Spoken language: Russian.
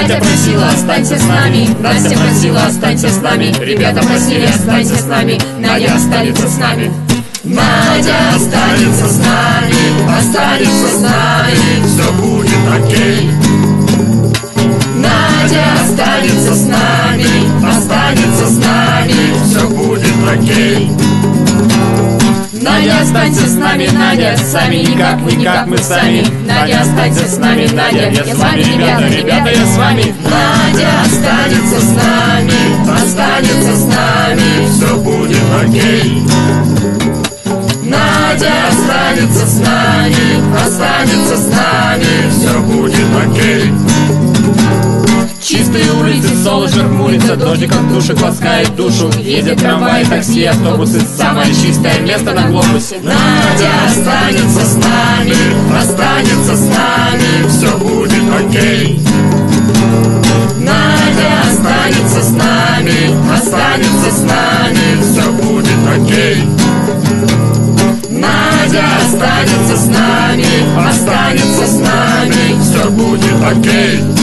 Катя просила, останься с нами. Настя просила, останься с нами. Ребята просили, останься с нами. Надя останется с нами. Надя останется с нами, останется с нами, все будет окей. Надя останется с нами, останется с нами, все будет окей. Надя, останься с нами, Надя, сами никак, мы никак, мы сами. Надя, останься с нами, Надя, я с вами, ребята, ребята, я с вами. Надя останется с нами, останется с нами, все будет окей. Надя останется с нами, останется с нами, Улицы, солнышко хмурится, дождиком душит, ласкает душу. Едет трамвай, такси, автобусы, самое чистое место на глобусе. Надя останется с нами, останется с нами, все будет окей. Надя останется с нами, останется с нами, все будет окей. Надя останется с нами, останется с нами, все будет окей